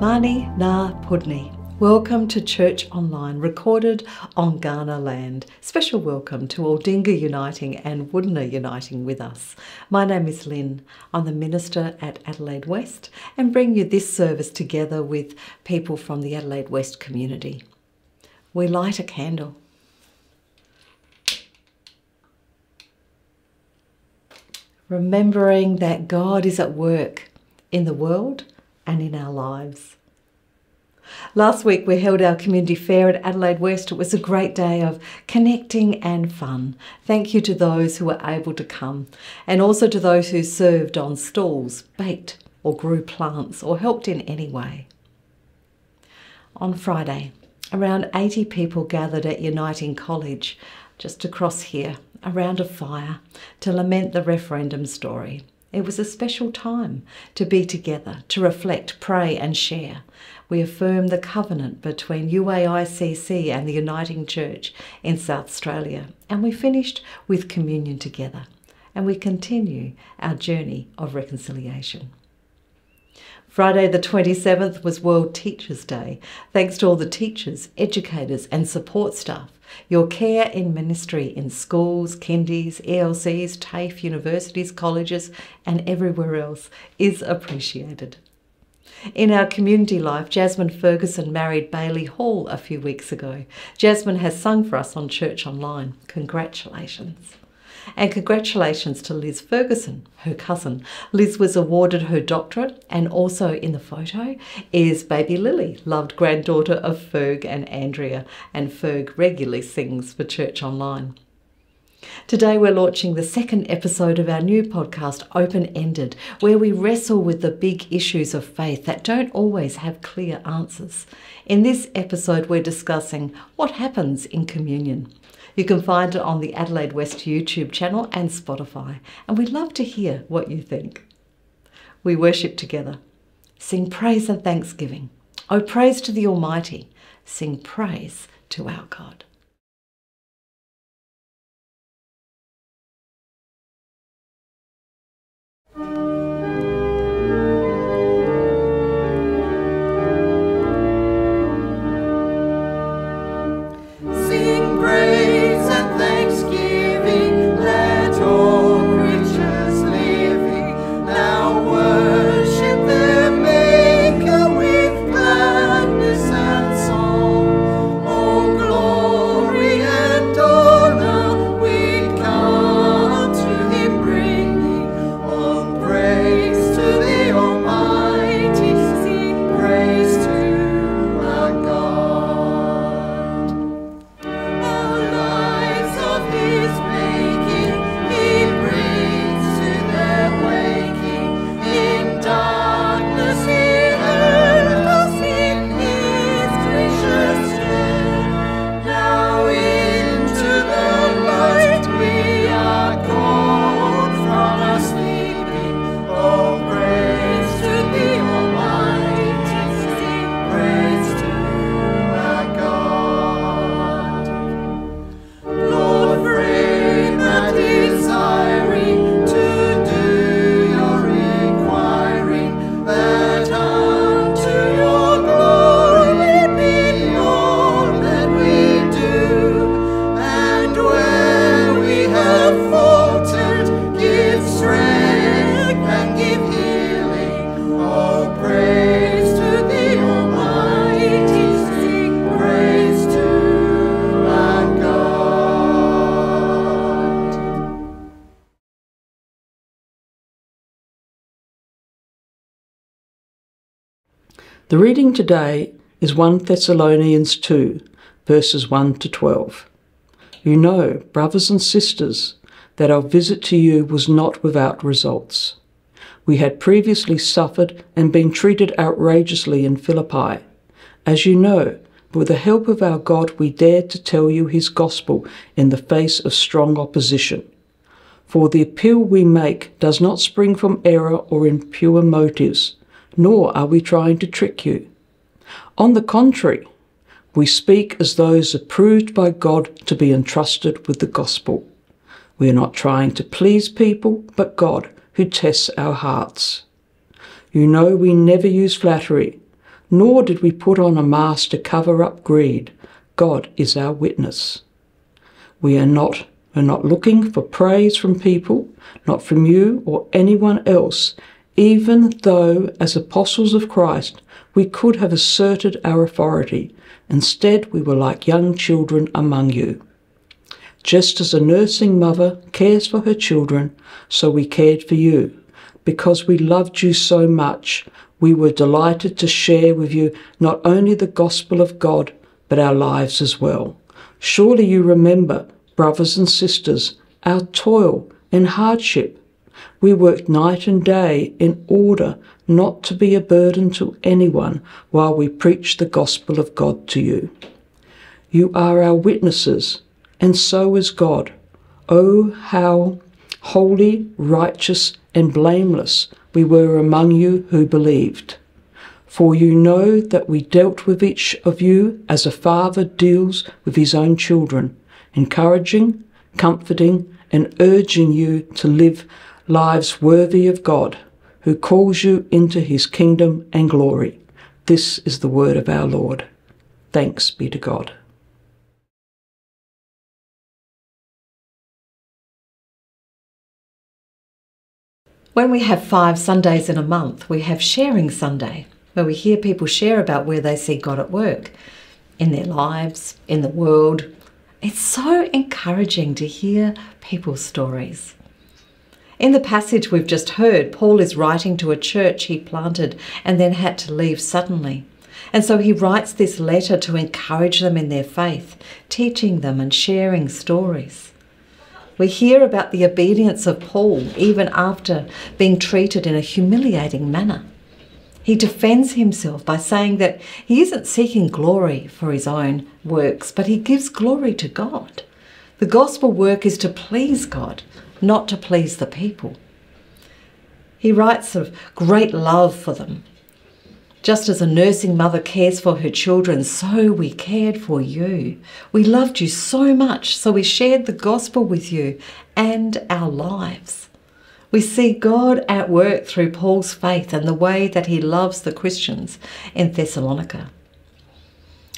Marni Naa Pudni. Welcome to Church Online, recorded on Kaurna land. Special welcome to Aldinga Uniting and Wudinna Uniting with us. My name is Lynn. I'm the minister at Adelaide West and bring you this service together with people from the Adelaide West community. We light a candle. Remembering that God is at work in the world and in our lives. Last week we held our community fair at Adelaide West. It was a great day of connecting and fun. Thank you to those who were able to come and also to those who served on stalls, baked or grew plants or helped in any way. On Friday, around 80 people gathered at Uniting College just across here around a fire to lament the referendum story. It was a special time to be together, to reflect, pray, and share. We affirm the covenant between UAICC and the Uniting Church in South Australia, and we finished with communion together. And we continue our journey of reconciliation. Friday, the 27th, was World Teachers' Day. Thanks to all the teachers, educators, and support staff your care in ministry in schools, kindies, ELCs, TAFE, universities, colleges, and everywhere else is appreciated. In our community life, Jasmine Ferguson married Bailey Hall a few weeks ago. Jasmine has sung for us on Church Online. Congratulations. And congratulations to Liz Ferguson, her cousin. Liz was awarded her doctorate, and also in the photo is baby Lily, loved granddaughter of Ferg and Andrea, and Ferg regularly sings for Church Online. Today, we're launching the second episode of our new podcast, Open Ended, where we wrestle with the big issues of faith that don't always have clear answers. In this episode, we're discussing what happens in communion. You can find it on the Adelaide West YouTube channel and Spotify, and we'd love to hear what you think. We worship together, sing praise and thanksgiving. Oh, praise to the Almighty, sing praise to our God. The reading today is 1 Thessalonians 2, verses 1 to 12. You know, brothers and sisters, that our visit to you was not without results. We had previously suffered and been treated outrageously in Philippi. As you know, with the help of our God, we dared to tell you his gospel in the face of strong opposition. For the appeal we make does not spring from error or impure motives nor are we trying to trick you. On the contrary, we speak as those approved by God to be entrusted with the gospel. We are not trying to please people, but God, who tests our hearts. You know we never use flattery, nor did we put on a mask to cover up greed. God is our witness. We are not we're not looking for praise from people, not from you or anyone else, even though, as apostles of Christ, we could have asserted our authority. Instead, we were like young children among you. Just as a nursing mother cares for her children, so we cared for you. Because we loved you so much, we were delighted to share with you not only the gospel of God, but our lives as well. Surely you remember, brothers and sisters, our toil and hardship. We worked night and day in order not to be a burden to anyone while we preach the gospel of God to you. You are our witnesses, and so is God. Oh, how holy, righteous, and blameless we were among you who believed. For you know that we dealt with each of you as a father deals with his own children, encouraging, comforting, and urging you to live lives worthy of God, who calls you into his kingdom and glory. This is the word of our Lord. Thanks be to God. When we have five Sundays in a month, we have Sharing Sunday, where we hear people share about where they see God at work in their lives, in the world. It's so encouraging to hear people's stories. In the passage we've just heard, Paul is writing to a church he planted and then had to leave suddenly. And so he writes this letter to encourage them in their faith, teaching them and sharing stories. We hear about the obedience of Paul even after being treated in a humiliating manner. He defends himself by saying that he isn't seeking glory for his own works, but he gives glory to God. The gospel work is to please God, not to please the people. He writes of great love for them, just as a nursing mother cares for her children, so we cared for you. We loved you so much, so we shared the gospel with you and our lives. We see God at work through Paul's faith and the way that he loves the Christians in Thessalonica,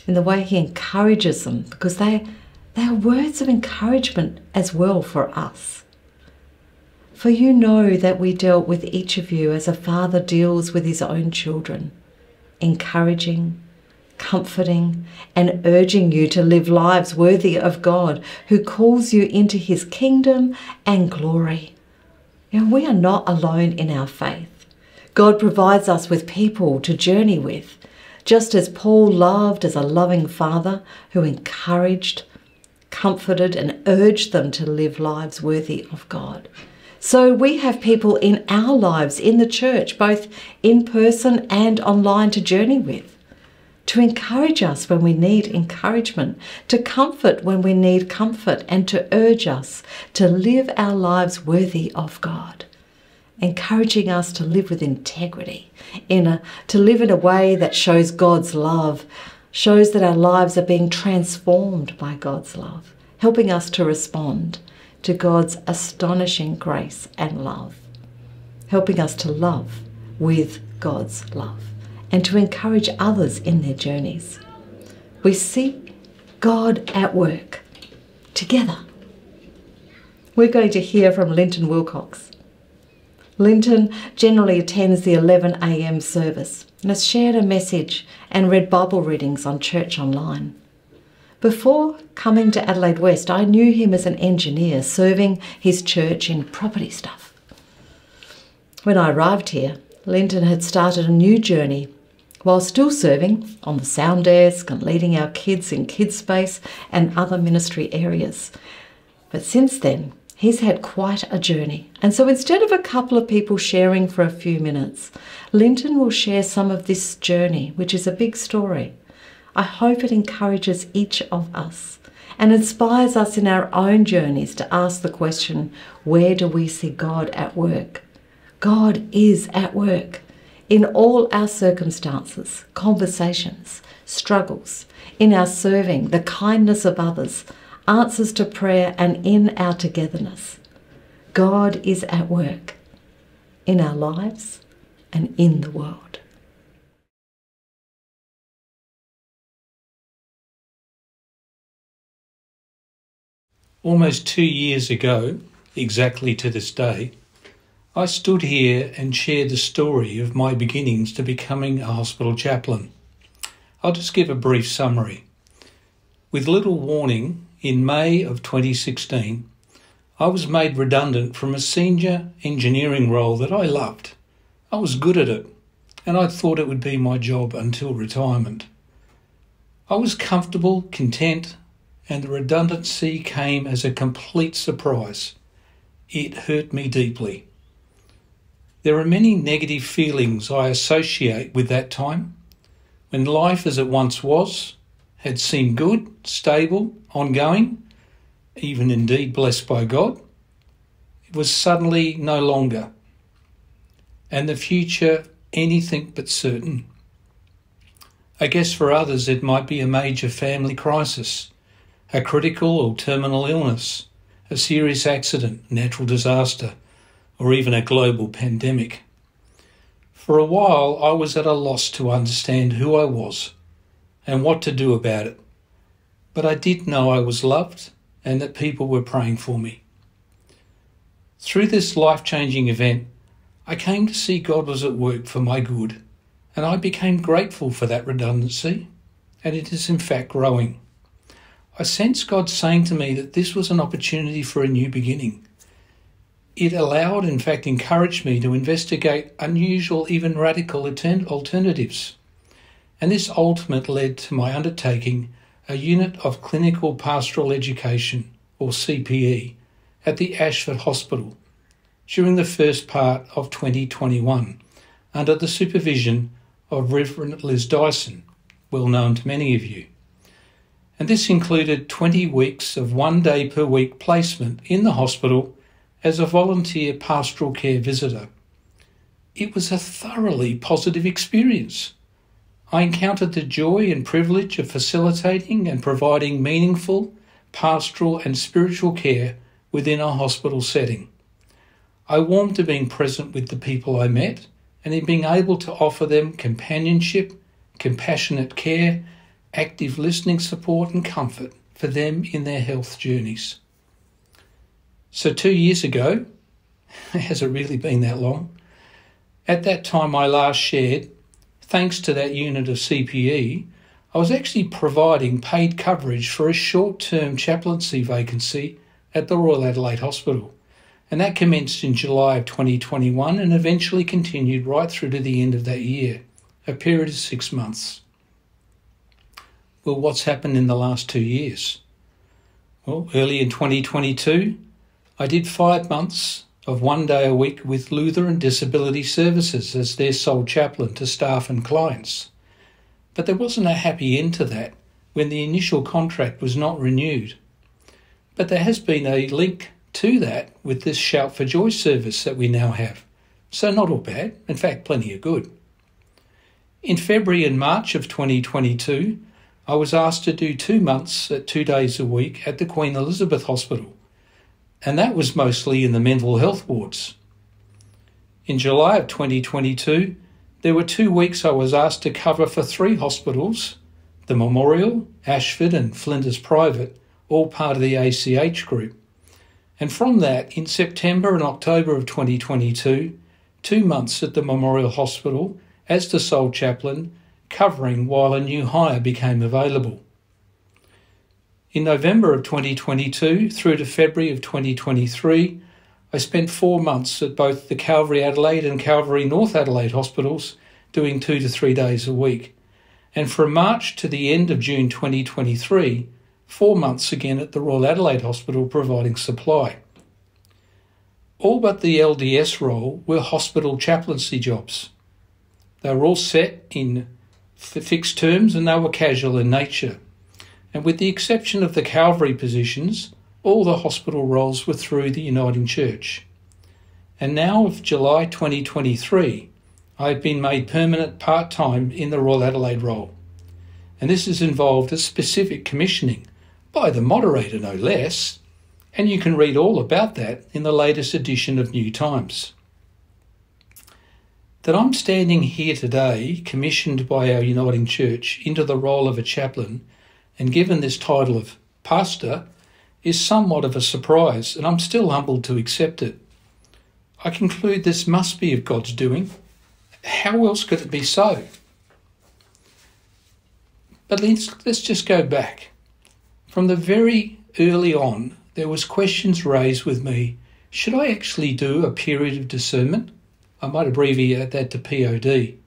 in the way he encourages them, because they, they are words of encouragement as well for us. For you know that we dealt with each of you as a father deals with his own children encouraging, comforting, and urging you to live lives worthy of God who calls you into his kingdom and glory. Know, we are not alone in our faith. God provides us with people to journey with, just as Paul loved as a loving father who encouraged, comforted, and urged them to live lives worthy of God. So we have people in our lives in the church, both in person and online, to journey with, to encourage us when we need encouragement, to comfort when we need comfort, and to urge us to live our lives worthy of God. Encouraging us to live with integrity, in a, to live in a way that shows God's love, shows that our lives are being transformed by God's love, helping us to respond to God's astonishing grace and love, helping us to love with God's love and to encourage others in their journeys. We see God at work together. We're going to hear from Linton Wilcox. Linton generally attends the 11am service and has shared a message and read Bible readings on Church Online. Before coming to Adelaide West, I knew him as an engineer serving his church in property stuff. When I arrived here, Linton had started a new journey while still serving on the sound desk and leading our kids in kids space and other ministry areas. But since then, he's had quite a journey. And so instead of a couple of people sharing for a few minutes, Linton will share some of this journey, which is a big story. I hope it encourages each of us and inspires us in our own journeys to ask the question where do we see God at work? God is at work in all our circumstances, conversations, struggles, in our serving, the kindness of others, answers to prayer, and in our togetherness. God is at work in our lives and in the world. Almost two years ago, exactly to this day, I stood here and shared the story of my beginnings to becoming a hospital chaplain. I'll just give a brief summary. With little warning, in May of 2016, I was made redundant from a senior engineering role that I loved. I was good at it, and I thought it would be my job until retirement. I was comfortable, content, and the redundancy came as a complete surprise. It hurt me deeply. There are many negative feelings I associate with that time, when life as it once was had seemed good, stable, ongoing, even indeed blessed by God. It was suddenly no longer, and the future anything but certain. I guess for others it might be a major family crisis a critical or terminal illness, a serious accident, natural disaster, or even a global pandemic. For a while, I was at a loss to understand who I was and what to do about it. But I did know I was loved and that people were praying for me. Through this life changing event, I came to see God was at work for my good, and I became grateful for that redundancy, and it is in fact growing. I sensed God saying to me that this was an opportunity for a new beginning. It allowed, in fact, encouraged me to investigate unusual, even radical alternatives. And this ultimately led to my undertaking a unit of clinical pastoral education, or CPE, at the Ashford Hospital during the first part of 2021 under the supervision of Reverend Liz Dyson, well known to many of you and this included 20 weeks of one day per week placement in the hospital as a volunteer pastoral care visitor. It was a thoroughly positive experience. I encountered the joy and privilege of facilitating and providing meaningful pastoral and spiritual care within a hospital setting. I warmed to being present with the people I met and in being able to offer them companionship, compassionate care, active listening support and comfort for them in their health journeys. So, two years ago, has it really been that long? At that time, I last shared, thanks to that unit of CPE, I was actually providing paid coverage for a short term chaplaincy vacancy at the Royal Adelaide Hospital. And that commenced in July of 2021 and eventually continued right through to the end of that year, a period of six months. Well, what's happened in the last two years? Well, early in 2022, I did five months of one day a week with Lutheran Disability Services as their sole chaplain to staff and clients. But there wasn't a happy end to that when the initial contract was not renewed. But there has been a link to that with this Shout for Joy service that we now have. So, not all bad, in fact, plenty of good. In February and March of 2022, I was asked to do two months at two days a week at the Queen Elizabeth Hospital, and that was mostly in the mental health wards. In July of 2022, there were two weeks I was asked to cover for three hospitals the Memorial, Ashford, and Flinders Private, all part of the ACH group. And from that, in September and October of 2022, two months at the Memorial Hospital as the sole chaplain covering while a new hire became available. In November of 2022 through to February of 2023, I spent four months at both the Calvary Adelaide and Calvary North Adelaide hospitals doing two to three days a week. And from March to the end of June 2023, four months again at the Royal Adelaide Hospital providing supply. All but the LDS role were hospital chaplaincy jobs. They were all set in fixed terms and they were casual in nature. And with the exception of the Calvary positions, all the hospital roles were through the Uniting Church. And now, of July 2023, I have been made permanent part time in the Royal Adelaide role. And this has involved a specific commissioning by the moderator, no less. And you can read all about that in the latest edition of New Times that I'm standing here today, commissioned by our Uniting Church into the role of a chaplain and given this title of pastor, is somewhat of a surprise, and I'm still humbled to accept it. I conclude this must be of God's doing. How else could it be so? But let's, let's just go back. From the very early on, there was questions raised with me. Should I actually do a period of discernment? I might abbreviate that to POD.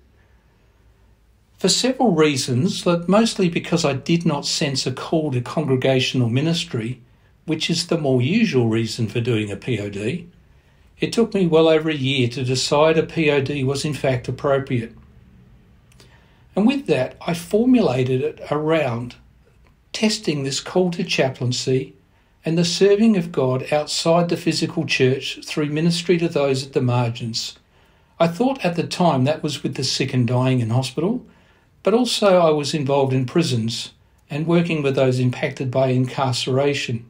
For several reasons, but mostly because I did not sense a call to congregational ministry, which is the more usual reason for doing a POD, it took me well over a year to decide a POD was in fact appropriate. And with that, I formulated it around testing this call to chaplaincy and the serving of God outside the physical church through ministry to those at the margins. I thought at the time that was with the sick and dying in hospital, but also I was involved in prisons and working with those impacted by incarceration.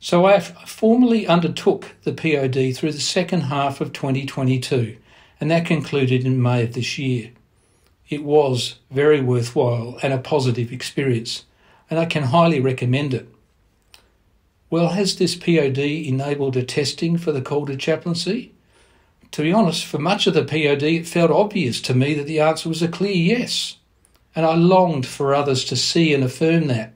So I formally undertook the POD through the second half of 2022, and that concluded in May of this year. It was very worthwhile and a positive experience, and I can highly recommend it. Well, has this POD enabled a testing for the call to chaplaincy? To be honest, for much of the POD, it felt obvious to me that the answer was a clear yes, and I longed for others to see and affirm that.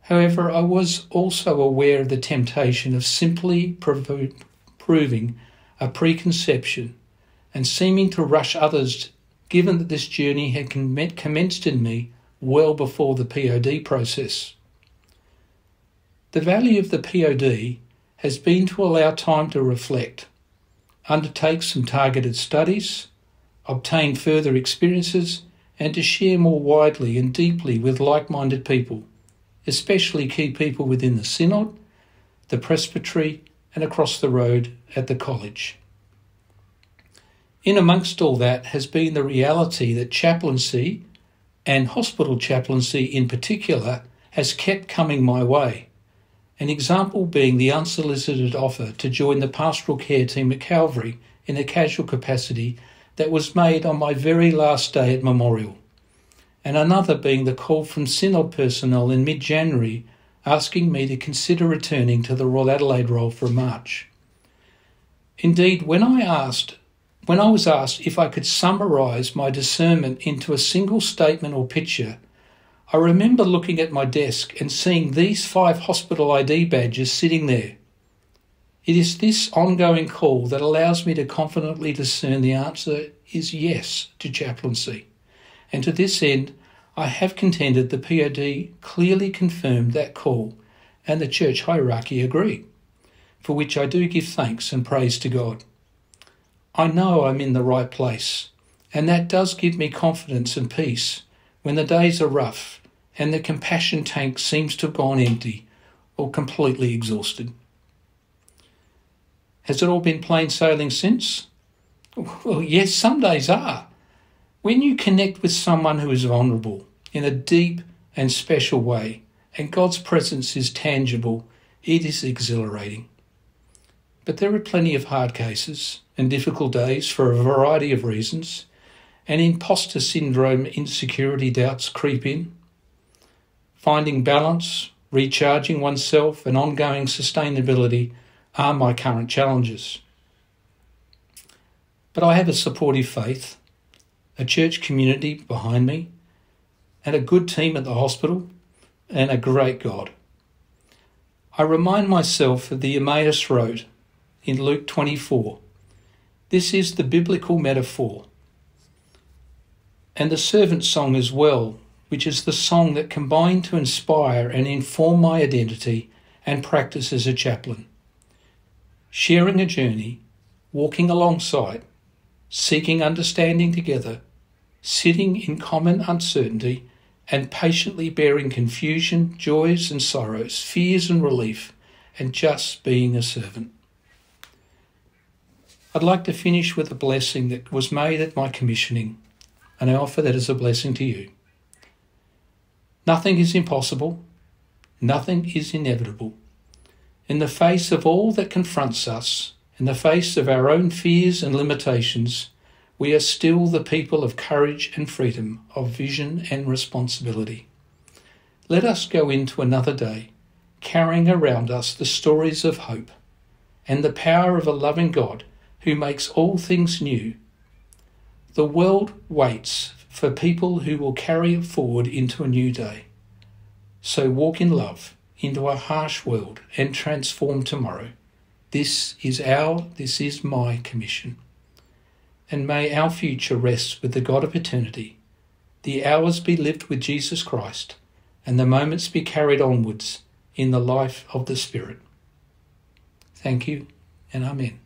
However, I was also aware of the temptation of simply proving a preconception and seeming to rush others, given that this journey had commenced in me well before the POD process. The value of the POD has been to allow time to reflect, undertake some targeted studies, obtain further experiences, and to share more widely and deeply with like minded people especially key people within the Synod, the Presbytery, and across the road at the college. In amongst all that has been the reality that chaplaincy, and hospital chaplaincy in particular, has kept coming my way. An example being the unsolicited offer to join the pastoral care team at Calvary in a casual capacity that was made on my very last day at Memorial and another being the call from Synod personnel in mid January asking me to consider returning to the Royal Adelaide role for March. Indeed, when I asked when I was asked if I could summarise my discernment into a single statement or picture, I remember looking at my desk and seeing these five hospital ID badges sitting there. It is this ongoing call that allows me to confidently discern the answer is yes to chaplaincy and to this end, I have contended the POD clearly confirmed that call, and the church hierarchy agree, for which I do give thanks and praise to God. I know I'm in the right place, and that does give me confidence and peace when the days are rough and the compassion tank seems to have gone empty or completely exhausted. Has it all been plain sailing since? Well, yes, some days are. When you connect with someone who is vulnerable in a deep and special way, and God's presence is tangible, it is exhilarating. But there are plenty of hard cases and difficult days for a variety of reasons, and imposter syndrome insecurity doubts creep in. Finding balance, recharging oneself, and ongoing sustainability are my current challenges. But I have a supportive faith a church community behind me, and a good team at the hospital, and a great God. I remind myself of the Emmaus Road in Luke 24. This is the biblical metaphor. And the servant song as well, which is the song that combined to inspire and inform my identity and practice as a chaplain. Sharing a journey, walking alongside, seeking understanding together, sitting in common uncertainty and patiently bearing confusion, joys and sorrows, fears and relief, and just being a servant. I'd like to finish with a blessing that was made at my commissioning, and I offer that as a blessing to you. Nothing is impossible, nothing is inevitable. In the face of all that confronts us, in the face of our own fears and limitations, we are still the people of courage and freedom, of vision and responsibility. Let us go into another day carrying around us the stories of hope and the power of a loving God who makes all things new. The world waits for people who will carry it forward into a new day. So walk in love into a harsh world and transform tomorrow. This is our, this is my commission. And may our future rest with the God of eternity, the hours be lived with Jesus Christ, and the moments be carried onwards in the life of the Spirit. Thank you, and Amen.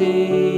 Immensity,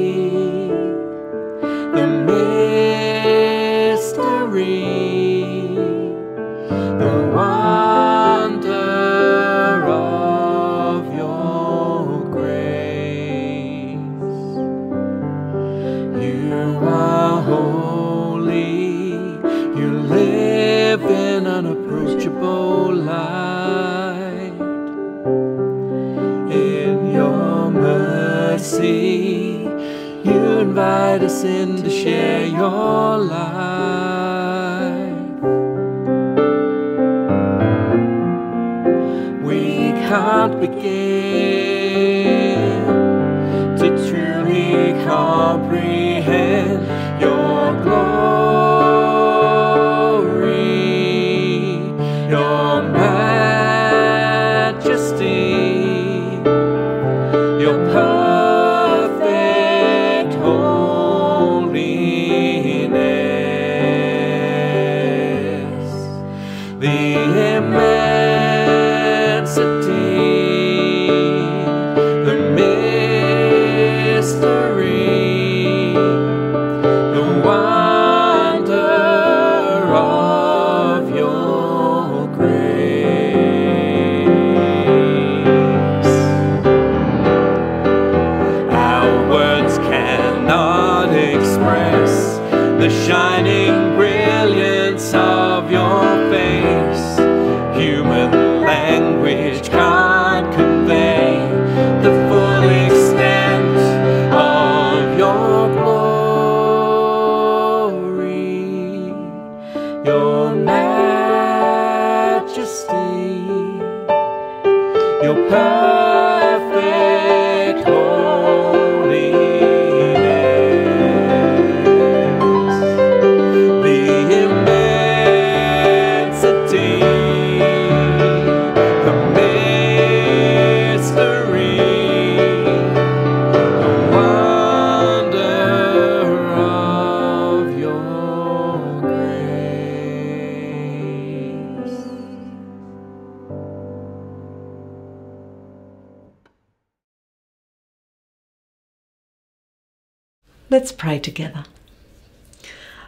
pray together.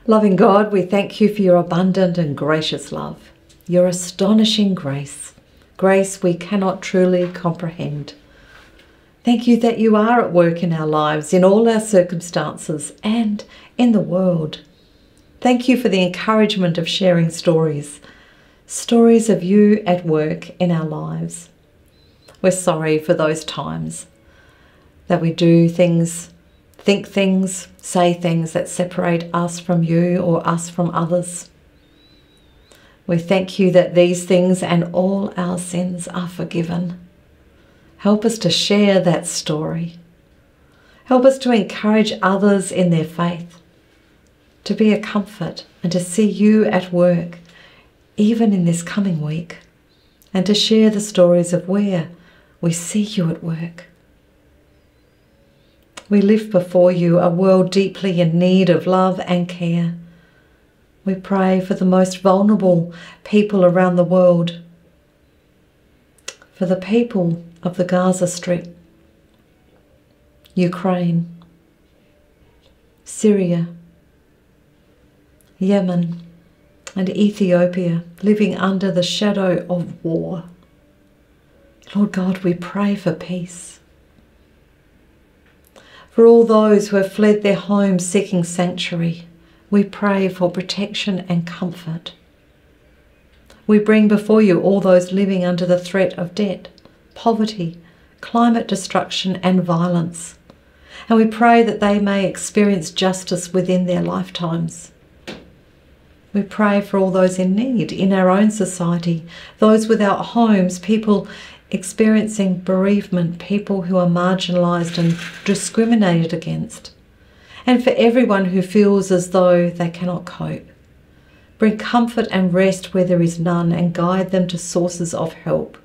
Loving God, we thank you for your abundant and gracious love, your astonishing grace, grace we cannot truly comprehend. Thank you that you are at work in our lives, in all our circumstances, and in the world. Thank you for the encouragement of sharing stories, stories of you at work in our lives. We're sorry for those times that we do things, think things, say things that separate us from you or us from others. We thank you that these things and all our sins are forgiven. Help us to share that story. Help us to encourage others in their faith, to be a comfort, and to see you at work, even in this coming week, and to share the stories of where we see you at work. We lift before you a world deeply in need of love and care. We pray for the most vulnerable people around the world, for the people of the Gaza Strip, Ukraine, Syria, Yemen, and Ethiopia living under the shadow of war. Lord God, we pray for peace. For all those who have fled their homes seeking sanctuary, we pray for protection and comfort. We bring before you all those living under the threat of debt, poverty, climate destruction, and violence. And we pray that they may experience justice within their lifetimes. We pray for all those in need in our own society, those without homes, people experiencing bereavement, people who are marginalised and discriminated against, and for everyone who feels as though they cannot cope. Bring comfort and rest where there is none and guide them to sources of help.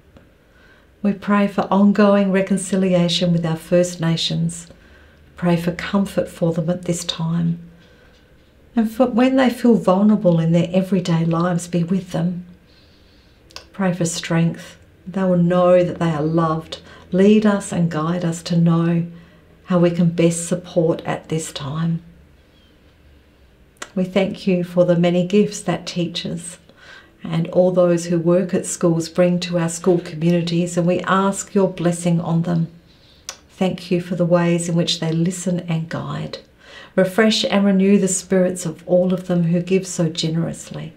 We pray for ongoing reconciliation with our First Nations. Pray for comfort for them at this time. And for when they feel vulnerable in their everyday lives, be with them. Pray for strength. They will know that they are loved. Lead us and guide us to know how we can best support at this time. We thank you for the many gifts that teachers and all those who work at schools bring to our school communities, and we ask your blessing on them. Thank you for the ways in which they listen and guide. Refresh and renew the spirits of all of them who give so generously.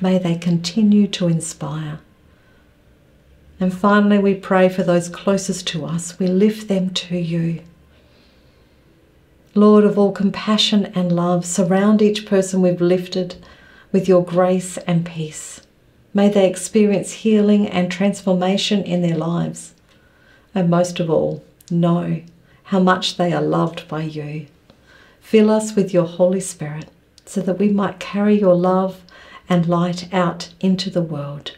May they continue to inspire. And finally, we pray for those closest to us. We lift them to you. Lord of all compassion and love, surround each person we've lifted with your grace and peace. May they experience healing and transformation in their lives. And most of all, know how much they are loved by you. Fill us with your Holy Spirit so that we might carry your love and light out into the world.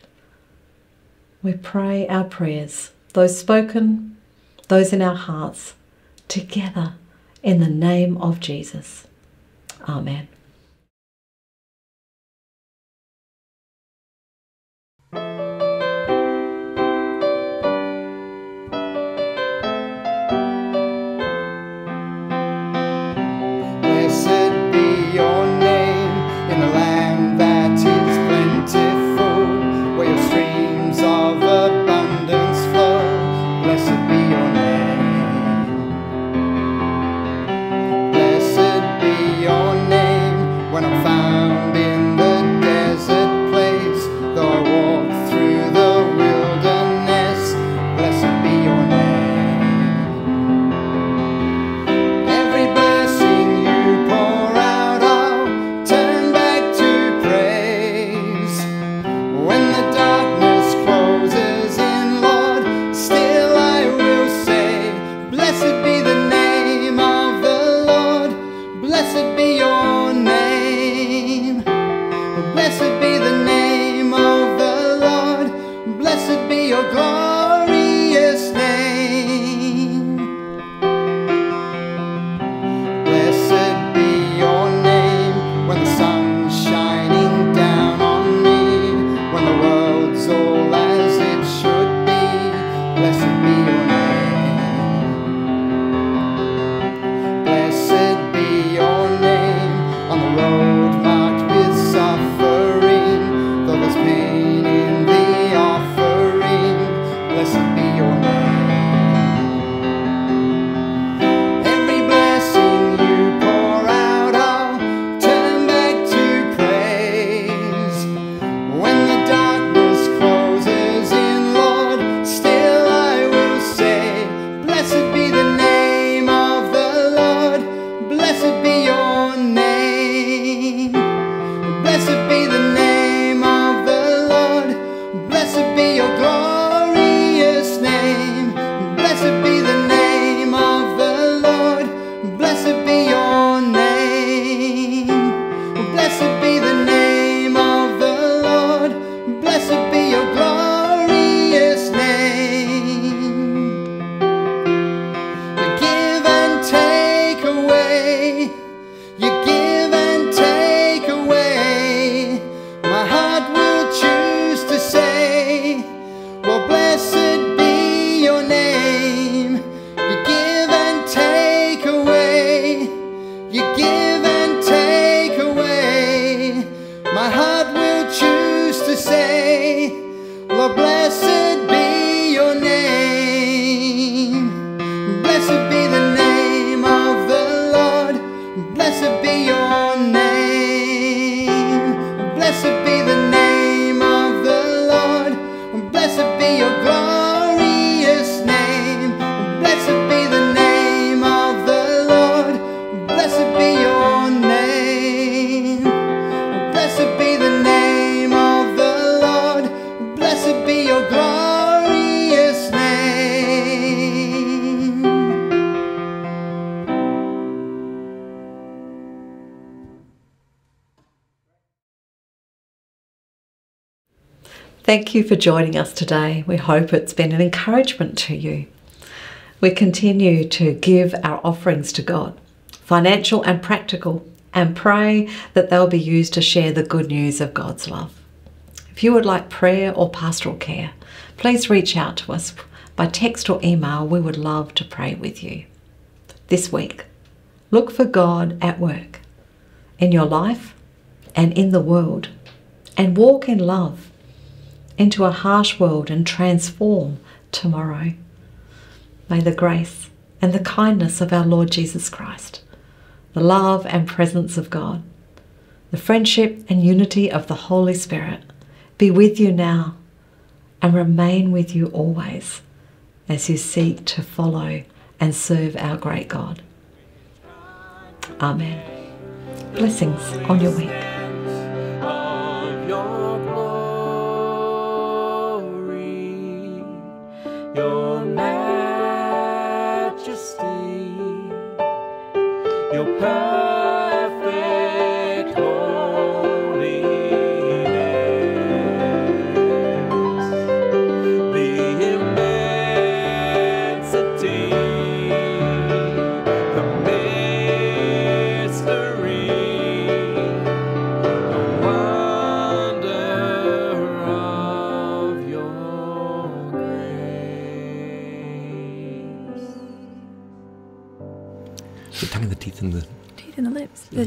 We pray our prayers, those spoken, those in our hearts, together in the name of Jesus. Amen. Thank you for joining us today. We hope it's been an encouragement to you. We continue to give our offerings to God, financial and practical, and pray that they'll be used to share the good news of God's love. If you would like prayer or pastoral care, please reach out to us by text or email. We would love to pray with you. This week, look for God at work in your life and in the world, and walk in love into a harsh world and transform tomorrow. May the grace and the kindness of our Lord Jesus Christ, the love and presence of God, the friendship and unity of the Holy Spirit be with you now and remain with you always as you seek to follow and serve our great God. Amen. Blessings on your week.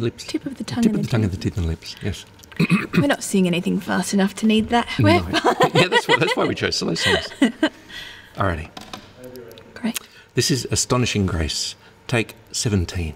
Lips. the The tip of the The tongue tip of the the tongue and the teeth. and the lips. Yes. We're not seeing anything fast enough to need that. We're yeah, that's why, that's why we chose slow songs. Alrighty. Great. This is Astonishing Grace. Take 17.